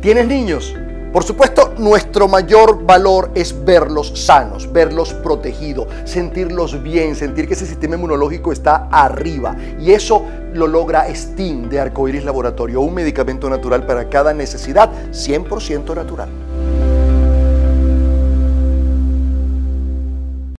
¿Tienes niños? Por supuesto, nuestro mayor valor es verlos sanos, verlos protegidos, sentirlos bien, sentir que ese sistema inmunológico está arriba. Y eso lo logra STEAM de Arcoiris Laboratorio, un medicamento natural para cada necesidad, 100% natural.